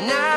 Now